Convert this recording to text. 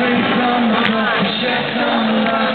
Get it gonna shed some light.